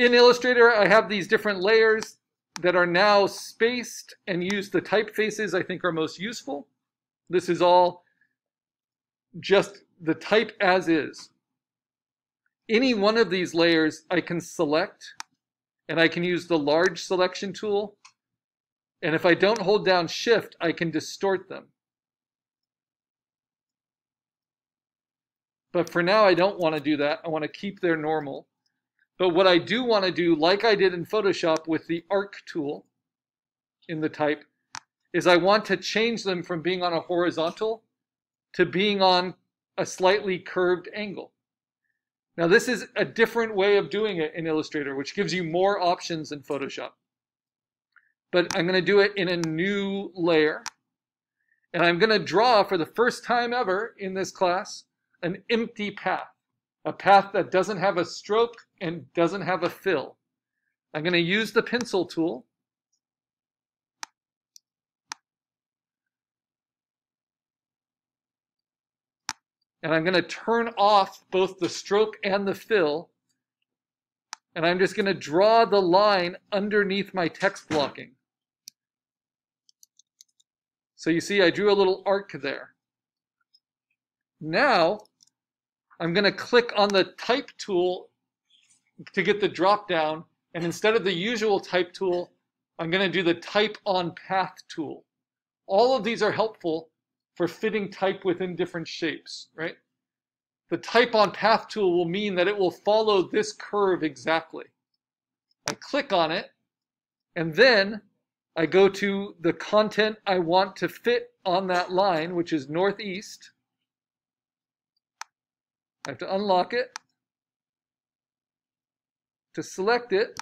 In Illustrator, I have these different layers that are now spaced and use the typefaces I think are most useful. This is all just the type as is. Any one of these layers I can select and I can use the large selection tool. And if I don't hold down shift, I can distort them. But for now, I don't want to do that. I want to keep their normal. But what I do want to do, like I did in Photoshop with the arc tool in the type, is I want to change them from being on a horizontal to being on a slightly curved angle. Now this is a different way of doing it in Illustrator, which gives you more options in Photoshop. But I'm going to do it in a new layer. And I'm going to draw for the first time ever in this class an empty path, a path that doesn't have a stroke and doesn't have a fill. I'm going to use the pencil tool. And I'm going to turn off both the stroke and the fill. And I'm just going to draw the line underneath my text blocking. So you see I drew a little arc there. Now I'm going to click on the type tool to get the drop down. And instead of the usual type tool, I'm going to do the type on path tool. All of these are helpful for fitting type within different shapes, right? The type on path tool will mean that it will follow this curve exactly. I click on it, and then I go to the content I want to fit on that line, which is northeast. I have to unlock it. To select it,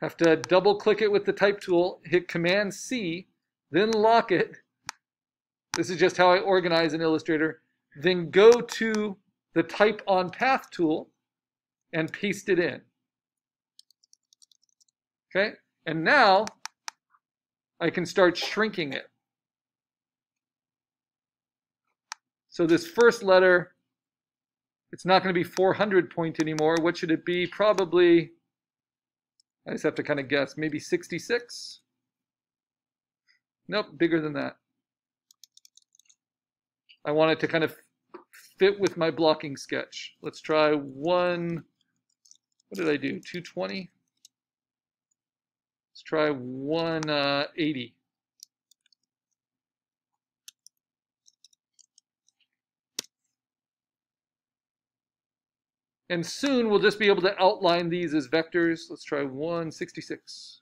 have to double click it with the type tool, hit Command C, then lock it. This is just how I organize in Illustrator. Then go to the type on path tool and paste it in. Okay, and now I can start shrinking it. So this first letter, it's not going to be 400 point anymore. What should it be? Probably, I just have to kind of guess, maybe 66? Nope, bigger than that. I want it to kind of fit with my blocking sketch. Let's try one, what did I do, 220? Let's try 180. Uh, And soon we'll just be able to outline these as vectors. Let's try 166.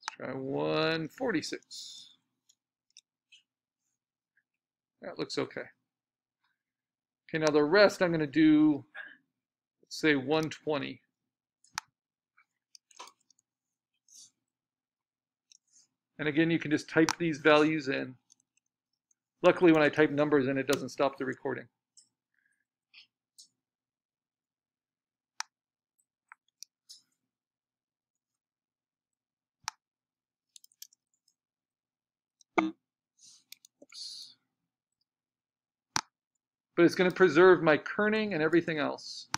Let's try 146. That looks okay. Okay, now the rest I'm going to do, let's say 120. And again, you can just type these values in. Luckily, when I type numbers in, it doesn't stop the recording. But it's going to preserve my kerning and everything else.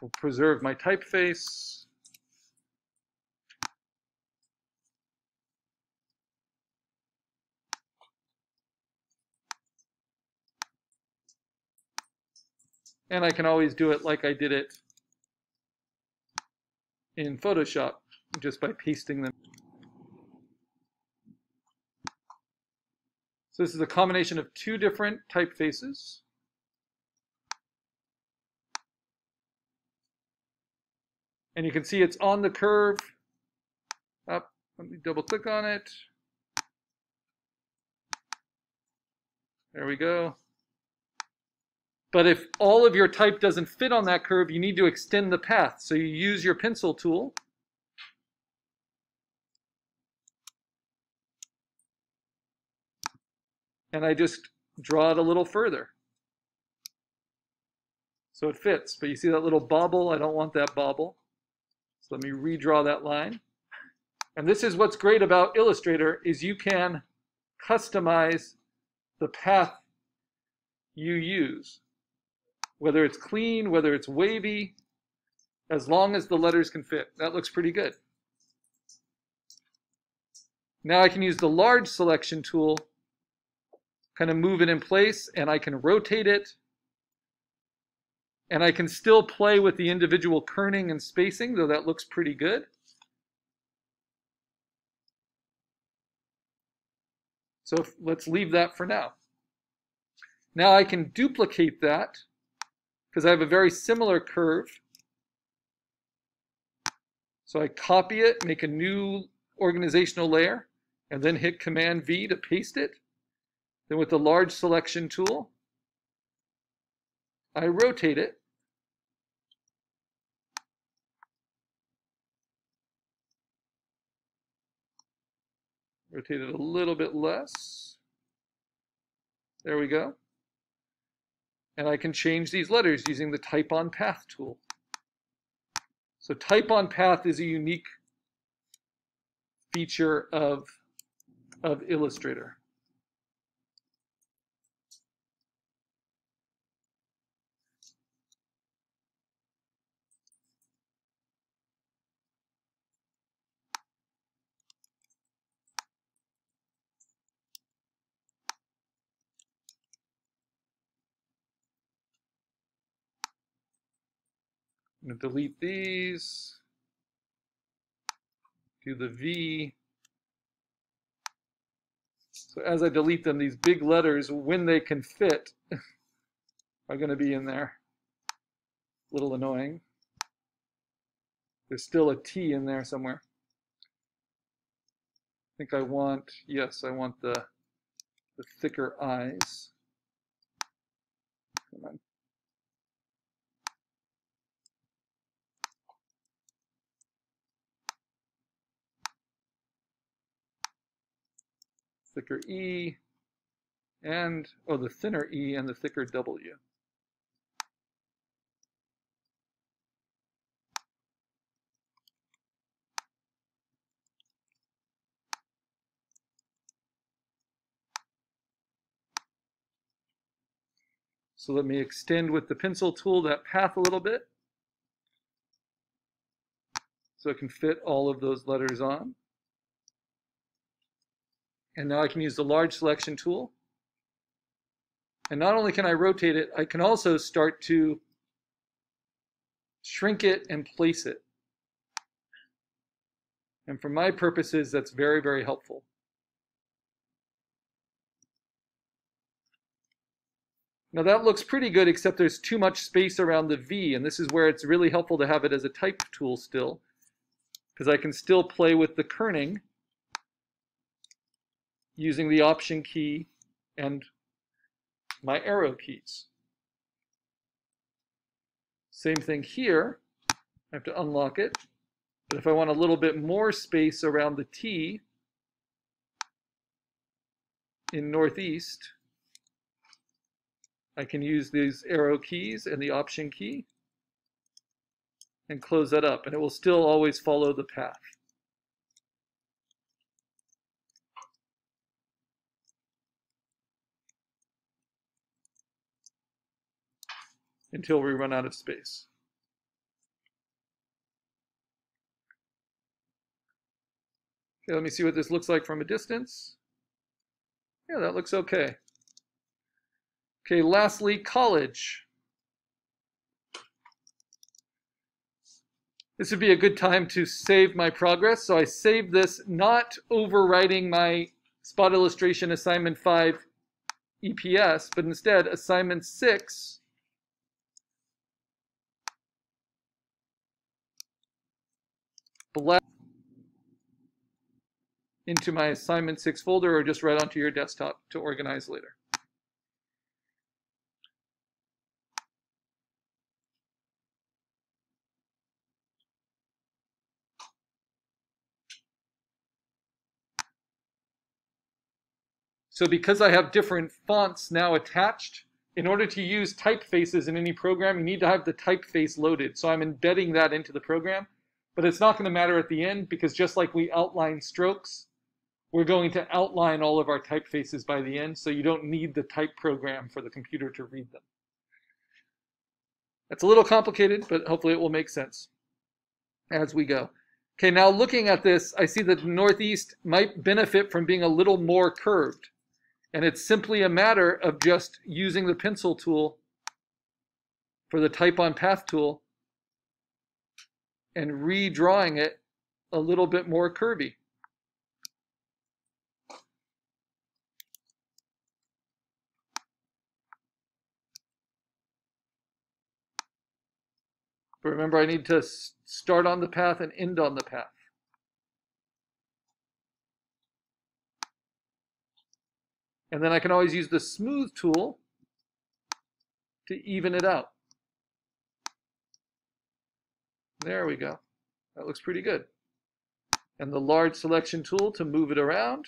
Will preserve my typeface. And I can always do it like I did it in Photoshop, just by pasting them. So this is a combination of two different typefaces. and you can see it's on the curve. Up let me double click on it. There we go. But if all of your type doesn't fit on that curve you need to extend the path. So you use your pencil tool. And I just draw it a little further. So it fits. But you see that little bobble? I don't want that bobble. Let me redraw that line. And this is what's great about Illustrator is you can customize the path you use. Whether it's clean, whether it's wavy, as long as the letters can fit. That looks pretty good. Now I can use the large selection tool, kind of move it in place, and I can rotate it. And I can still play with the individual kerning and spacing, though that looks pretty good. So let's leave that for now. Now I can duplicate that because I have a very similar curve. So I copy it, make a new organizational layer, and then hit Command V to paste it. Then with the large selection tool, I rotate it. Rotate it a little bit less. There we go. And I can change these letters using the Type on Path tool. So Type on Path is a unique feature of, of Illustrator. I'm going to delete these, do the V. So as I delete them, these big letters, when they can fit, are going to be in there. A little annoying. There's still a T in there somewhere. I think I want, yes, I want the, the thicker eyes. Come on. Thicker E, and, oh, the thinner E and the thicker W. So let me extend with the pencil tool that path a little bit so it can fit all of those letters on. And now I can use the large selection tool. And not only can I rotate it, I can also start to shrink it and place it. And for my purposes, that's very, very helpful. Now that looks pretty good, except there's too much space around the V, and this is where it's really helpful to have it as a type tool still, because I can still play with the kerning using the Option key and my arrow keys. Same thing here. I have to unlock it. But if I want a little bit more space around the T in Northeast, I can use these arrow keys and the Option key and close that up. And it will still always follow the path. Until we run out of space. Okay, let me see what this looks like from a distance. Yeah, that looks okay. Okay, lastly, college. This would be a good time to save my progress. So I saved this not overwriting my spot illustration assignment 5 EPS, but instead assignment 6 blast into my assignment 6 folder or just right onto your desktop to organize later. So because I have different fonts now attached, in order to use typefaces in any program, you need to have the typeface loaded. So I'm embedding that into the program, but it's not going to matter at the end because just like we outline strokes, we're going to outline all of our typefaces by the end, so you don't need the type program for the computer to read them. That's a little complicated, but hopefully it will make sense as we go. Okay, now looking at this, I see that the Northeast might benefit from being a little more curved. And it's simply a matter of just using the pencil tool for the type on path tool and redrawing it a little bit more curvy. But remember, I need to start on the path and end on the path. And then I can always use the smooth tool to even it out. There we go. That looks pretty good. And the large selection tool to move it around.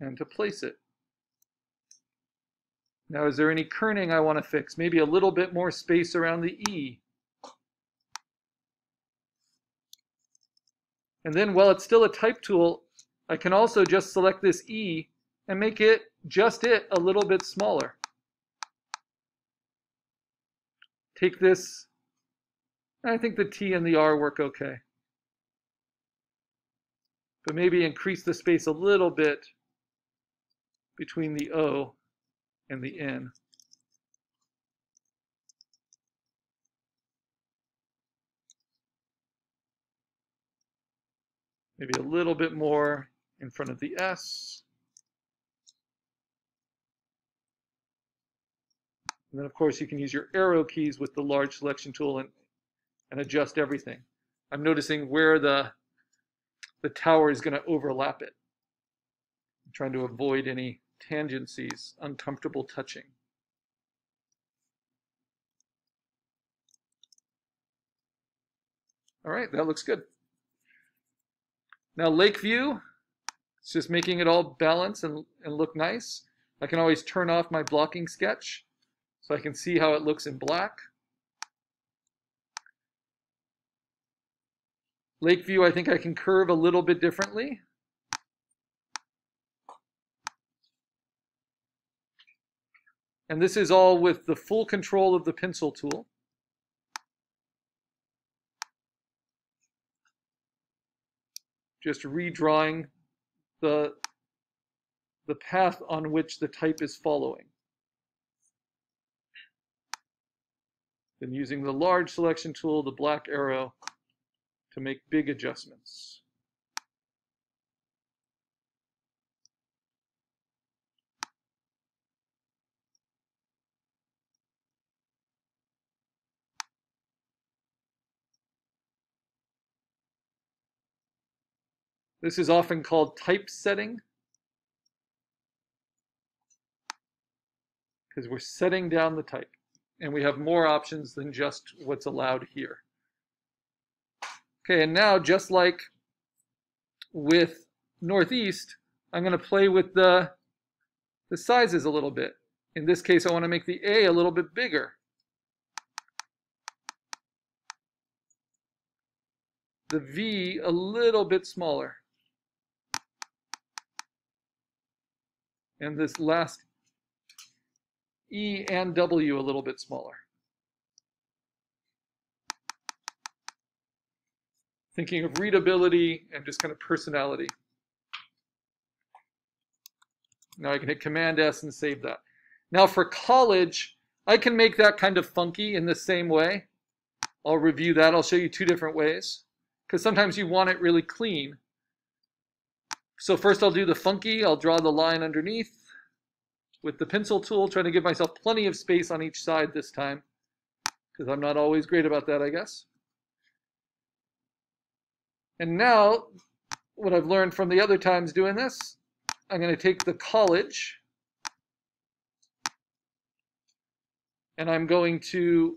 And to place it. Now, is there any kerning I want to fix? Maybe a little bit more space around the E. And then while it's still a type tool, I can also just select this E and make it, just it, a little bit smaller. Take this, I think the T and the R work okay. But maybe increase the space a little bit between the O and the N. Maybe a little bit more in front of the S. And then, of course, you can use your arrow keys with the large selection tool and, and adjust everything. I'm noticing where the, the tower is going to overlap it. I'm trying to avoid any tangencies, uncomfortable touching. All right, that looks good. Now Lakeview, it's just making it all balance and, and look nice. I can always turn off my blocking sketch so I can see how it looks in black. Lakeview, I think I can curve a little bit differently. And this is all with the full control of the pencil tool. just redrawing the, the path on which the type is following. Then using the large selection tool, the black arrow, to make big adjustments. This is often called typesetting because we're setting down the type and we have more options than just what's allowed here. Okay, and now just like with Northeast, I'm going to play with the, the sizes a little bit. In this case, I want to make the A a little bit bigger. The V a little bit smaller. and this last E and W a little bit smaller. Thinking of readability and just kind of personality. Now I can hit Command S and save that. Now for college, I can make that kind of funky in the same way. I'll review that. I'll show you two different ways. Because sometimes you want it really clean. So first I'll do the funky. I'll draw the line underneath with the pencil tool, trying to give myself plenty of space on each side this time, because I'm not always great about that, I guess. And now, what I've learned from the other times doing this, I'm going to take the college, and I'm going to